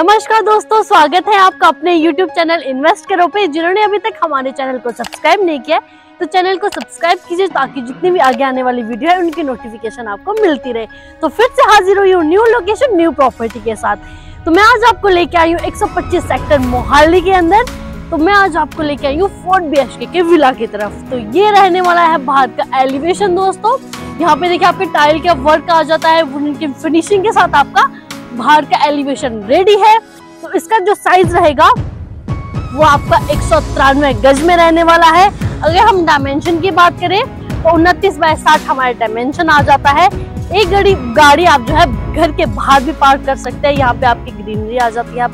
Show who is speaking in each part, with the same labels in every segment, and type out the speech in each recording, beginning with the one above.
Speaker 1: नमस्कार दोस्तों, स्वागत है आपका अपने YouTube चैनल इन्वेस्ट करो पे जिन्होंने अभी तक हमारे चैनल को सब्सक्राइब नहीं किया तो चैनल को सब्सक्राइब कीजिए ताकि जितनी भी आगे आने वाली वीडियो है, उनकी नोटिफिकेशन आपको मिलती रहे। तो फिर से हाजिर हुई हूँ न्यू लोकेशन न्यू प्रॉपर्टी के साथ। तो मैं आज आपको लेके आई हूँ 125 सेक्टर मोहाली के अंदर। तो मैं आज आपको लेके आई हूँ फोर्ट बी के विला की तरफ़। तो ये रहने वाला है बाहर का एलिवेशन दोस्तों। यहाँ पे देखिए आपके टाइल का वर्क आ जाता है फिनिशिंग के साथ आपका बाहर का एलिवेशन रेडी है तो इसका जो साइज़ रहेगा, वो आपका एक गज में रहने वाला है। अगर हम डायमेंशन की बात करें तो उनतीस बाय साठ हमारे डायमेंशन आ जाता है। एक गाड़ी गाड़ी आप जो है घर के बाहर भी पार्क कर सकते हैं। यहाँ पे आपकी ग्रीनरी आ जाती है, आप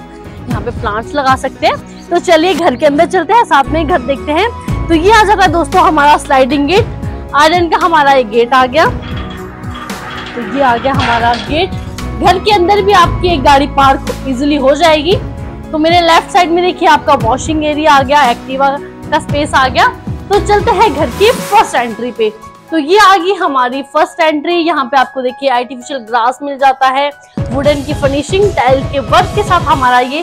Speaker 1: यहाँ पे प्लांट्स लगा सकते हैं। तो चलिए घर के अंदर चलते हैं, साथ में घर देखते हैं। तो ये आ जाता है दोस्तों हमारा स्लाइडिंग गेट आयरन का हमारा एक गेट आ गया। तो ये आ गया हमारा गेट घर के अंदर भी आपकी एक गाड़ी पार्क इजिली हो जाएगी। तो मेरे लेफ़्ट साइड में देखिए आपका वॉशिंग एरिया आ गया एक्टिवा का स्पेस आ गया। तो चलते हैं घर की फ़र्स्ट एंट्री पे। तो ये आ गई हमारी फ़र्स्ट एंट्री यहाँ पे आपको देखिए आर्टिफिशियल ग्रास मिल जाता है वुडन की फिनिशिंग टाइल के वर्क के साथ हमारा ये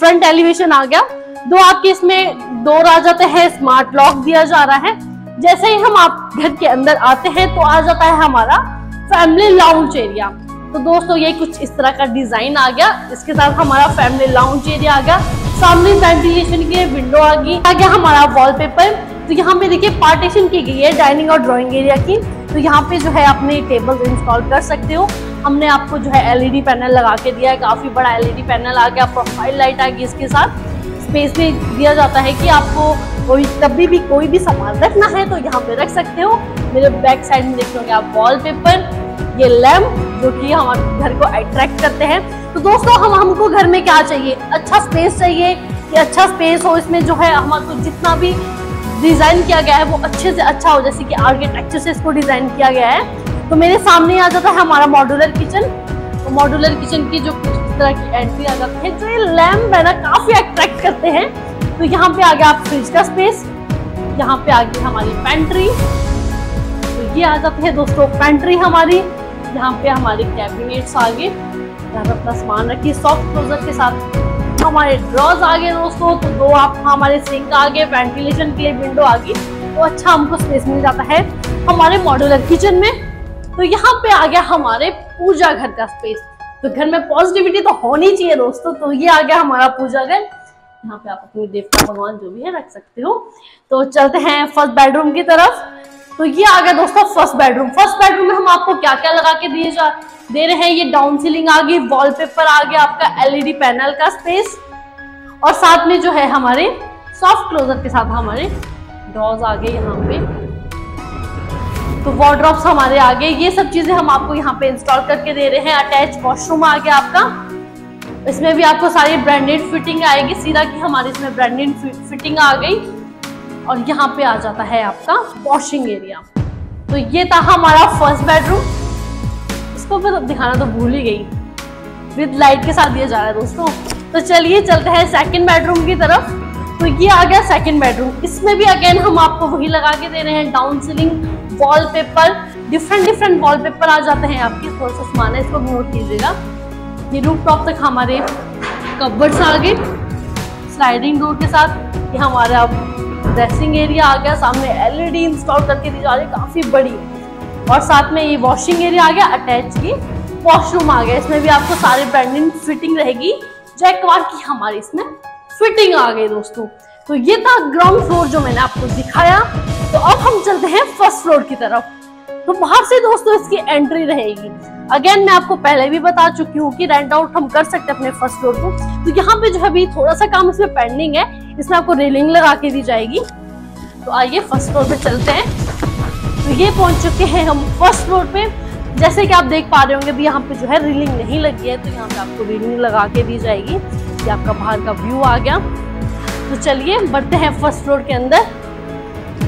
Speaker 1: फ्रंट एलिवेशन आ गया। दो आपके इसमें डोर आ जाते हैं स्मार्ट लॉक दिया जा रहा है। जैसे ही हम आप घर के अंदर आते हैं तो आ जाता है हमारा फैमिली लाउंज एरिया तो दोस्तों, ये कुछ इस तरह का डिज़ाइन आ गया। इसके साथ हमारा फैमिली लाउंज एरिया आ गया। सामने वेंटिलेशन के विंडो आ गई। आ गया हमारा वॉलपेपर तो यहाँ पे देखिए पार्टीशन की गई है डाइनिंग और ड्राइंग एरिया की। तो यहाँ पे जो है अपने टेबल इंस्टॉल कर सकते हो। हमने आपको जो है एलईडी पैनल लगा के दिया है। काफ़ी बड़ा एलईडी पैनल आ गया। प्रोफ़ाइल लाइट आ गई इसके साथ। स्पेस में दिया जाता है कि आपको कोई कभी भी कोई भी सामान रखना है तो यहाँ पे रख सकते हो। मेरे बैक साइड में देख लोगे आप वॉलपेपर ये लैम्प जो कि हमारे घर को अट्रैक्ट करते हैं। तो दोस्तों, हम, हमको घर में क्या चाहिए? अच्छा स्पेस चाहिए कि अच्छा स्पेस हो? इसमें जो है, हमारे जितना भी डिज़ाइन किया गया है, वो अच्छे से अच्छा हो, जैसे कि आर्किटेक्चर से इसको डिज़ाइन किया गया है। तो मेरे सामने आ जाता है हमारा मॉड्यूलर किचन तो मॉड्यूलर किचन की जो कुछ तरह की एंट्री आ जाती है जो ये लैम्प है ना, काफ़ी अट्रैक्ट करते हैं। तो यहाँ पे आ गया आप फ्रिज का स्पेस यहाँ पे आ गई हमारी पेंट्री तो ये आ जाती है दोस्तों पेंट्री हमारी, यहाँ पे हमारे कैबिनेट्स आ गए यहाँ पे अपना सामान रखिए सॉफ्ट क्लोजर के साथ। हमारे ड्रॉज आ गए दोस्तों तो दो आप हमारे सिंक आ गए वेंटिलेशन के लिए विंडो आ गई तो अच्छा हमको स्पेस मिल जाता है हमारे मॉड्यूलर किचन में। तो यहाँ पे आ गया हमारे पूजा घर का स्पेस तो घर में पॉजिटिविटी तो होनी चाहिए दोस्तों तो ये आ गया हमारा पूजा घर। यहाँ पे आप अपने देवता भगवान जो भी है रख सकते हो। तो चलते हैं फ़र्स्ट बेडरूम की तरफ़। तो ये आ गया दोस्तों फ़र्स्ट बेडरूम फ़र्स्ट बेडरूम में हम आपको क्या क्या लगा के दिए जा दे रहे हैं? ये डाउन सीलिंग आ गई वॉलपेपर आ गया आपका एलईडी पैनल का स्पेस और साथ में जो है हमारे सॉफ्ट क्लोजर के साथ हमारे ड्रॉज आ गए यहाँ पे. तो वॉर्ड्रॉप्स हमारे आ गए. ये सब चीज़ें हम आपको यहाँ पे इंस्टॉल करके दे रहे हैं. अटैच वॉशरूम आ गया आपका. इसमें भी आपको सारी ब्रांडेड फिटिंग आएगी. सीधा की हमारी इसमें ब्रांडेड फिटिंग आ गई. और यहाँ पे आ जाता है आपका वॉशिंग एरिया तो ये था हमारा फ़र्स्ट बेडरूम इसको मैं तो दिखाना तो भूल ही गई। विद लाइट के साथ दिया जा रहा है दोस्तों। तो चलिए चलते हैं सेकंड बेडरूम की तरफ़। तो ये आ गया सेकंड बेडरूम इसमें भी अगेन हम आपको वही लगा के दे रहे हैं down ceiling wallpaper different different wallpaper आ जाते हैं आपकी। थोड़ा सा सामान है, इसको नोट कीजिएगा। ये रूफ टॉप तक हमारे कबर्ड्स आ गए स्लाइडिंग डोर के साथ ये हमारा ड्रेसिंग एरिया आ गया, सामने एलईडी इंस्टॉल करके दी जा रही है, काफ़ी बड़ी और साथ में ये वॉशिंग एरिया आ गया अटैच की वॉशरूम आ गया। इसमें भी आपको सारे ब्रांडिंग फिटिंग रहेगी। जैकवार की हमारी इसमें फिटिंग आ गई दोस्तों। तो ये था ग्राउंड फ्लोर जो मैंने आपको दिखाया। तो अब हम चलते हैं फ़र्स्ट फ्लोर की तरफ़। तो बाहर से दोस्तों इसकी एंट्री रहेगी। अगेन मैं आपको पहले भी बता चुकी हूँ कि रेंट आउट हम कर सकते हैं अपने फ़र्स्ट फ्लोर को। तो यहाँ पे जो है अभी थोड़ा सा काम इसमें पेंडिंग है। इसमें आपको रेलिंग लगा के दी जाएगी। तो आइए फ़र्स्ट फ्लोर पे चलते हैं। तो ये पहुँच चुके हैं हम फ़र्स्ट फ्लोर पे। जैसे कि आप देख पा रहे होंगे, अभी यहाँ पे जो है रीलिंग नहीं लगी है तो यहाँ पे आपको रीलिंग लगा के दी जाएगी। ये आपका बाहर का व्यू आ गया। तो चलिए, बढ़ते हैं फ़र्स्ट फ्लोर के अंदर।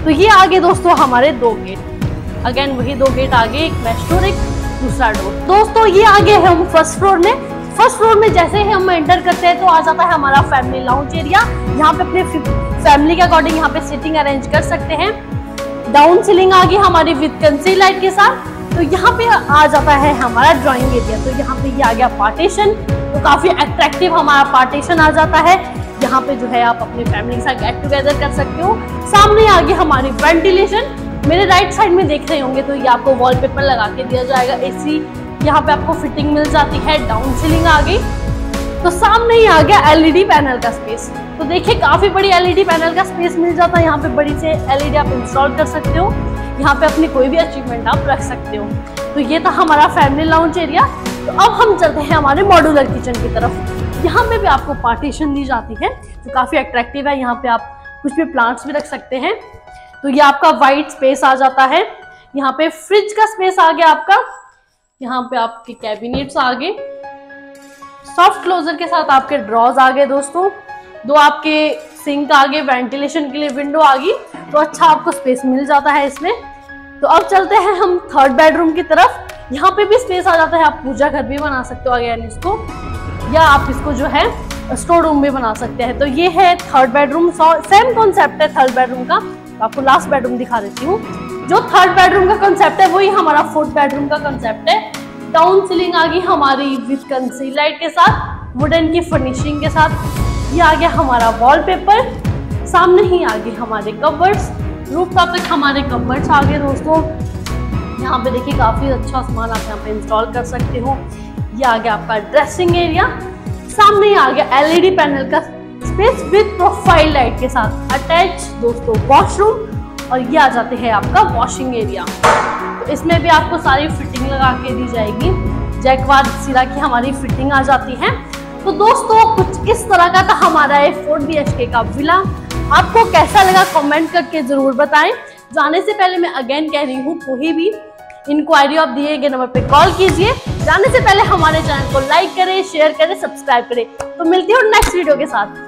Speaker 1: तो ये आगे दोस्तों हमारे दो गेट अगेन वही दो गेट आगे, एक वेस्ट एक दूसरा डोर दोस्तों, ये आगे है हम फ़र्स्ट फ्लोर में। फ़र्स्ट फ्लोर में जैसे ही हम एंटर करते हैं तो आ जाता है हमारा फैमिली लाउंज एरिया यहाँ पे अपने फैमिली के अकॉर्डिंग यहाँ पे सीटिंग अरेंज कर सकते हैं। डाउन सीलिंग आ गई हमारी विद कंसील लाइट के साथ। तो यहाँ पे आ जाता है हमारा ड्राइंग एरिया तो यहाँ पे ये आ गया पार्टीशन तो काफ़ी अट्रैक्टिव हमारा पार्टीशन आ जाता है। यहाँ पे जो है आप अपनी फैमिली के साथ गेट टुगेदर कर सकते हो। सामने आ गई हमारी वेंटिलेशन मेरे राइट साइड में देख रहे होंगे तो ये आपको वॉलपेपर लगा के दिया जाएगा। एसी यहाँ पे आपको फिटिंग मिल जाती है डाउन सीलिंग आ गई। तो सामने ही आ गया एलईडी पैनल का स्पेस तो देखिए, काफ़ी बड़ी एलईडी पैनल का स्पेस मिल जाता है। यहाँ पे बड़ी से एलईडी आप इंस्टॉल कर सकते हो। यहाँ पे अपनी कोई भी अचीवमेंट आप रख सकते हो। तो ये था हमारा फैमिली लाउंज एरिया तो अब हम चलते हैं हमारे मॉड्यूलर किचन की तरफ़। यहाँ पे भी आपको पार्टीशन दी जाती है, जो काफ़ी अट्रैक्टिव है। यहाँ पे आप कुछ भी प्लांट्स भी रख सकते हैं। तो ये आपका वाइट स्पेस आ जाता है। यहाँ पे फ्रिज का स्पेस आ गया आपका। यहाँ पे आपके कैबिनेट्स आ गए सॉफ्ट क्लोजर के साथ आपके ड्रॉज आ गए दोस्तों। दो आपके सिंक आ गए वेंटिलेशन के लिए विंडो आ गई तो अच्छा आपको स्पेस मिल जाता है इसमें। तो अब चलते हैं हम थर्ड बेडरूम की तरफ़। यहाँ पे भी स्पेस आ जाता है। आप पूजा घर भी बना सकते हो अगेन इसको। या आप इसको जो है स्टोर रूम भी बना सकते हैं। तो ये है थर्ड बेडरूम सेम कॉन्सेप्ट है थर्ड बेडरूम का। तो आपको लास्ट बेडरूम दिखा देती हूँ। जो थर्ड बेडरूम का कंसेप्ट है, वही हमारा फोर्थ बेडरूम का कंसेप्ट है। डाउन सीलिंग आ गई हमारी विद कंसील लाइट के साथ वुडन की फर्निशिंग के साथ। ये आ गया हमारा वॉलपेपर सामने ही आ गए हमारे कवर्स रूप टॉप तक हमारे कवर्स आ गए दोस्तों। यहाँ पे देखिए काफ़ी अच्छा सामान आप यहाँ पे इंस्टॉल कर सकते हो। ये आ गया आपका ड्रेसिंग एरिया सामने ही आ गया एलईडी पैनल का स्पेस विद प्रोफ़ाइल लाइट के साथ। अटैच दोस्तों वॉशरूम और ये आ जाते हैं आपका वॉशिंग एरिया तो इसमें भी आपको सारी फिटिंग लगा के दी जाएगी। जैकवार सिरा की हमारी फिटिंग आ जाती है। तो दोस्तों, कुछ इस तरह का था हमारा ये फोर बी का विला आपको कैसा लगा कमेंट करके ज़रूर बताएँ। जाने से पहले मैं अगेन कह रही हूँ, कोई भी इंक्वायरी आप दिए गए नंबर पे कॉल कीजिए। जाने से पहले हमारे चैनल को लाइक करें शेयर करें सब्सक्राइब करें। तो मिलती हूँ नेक्स्ट वीडियो के साथ।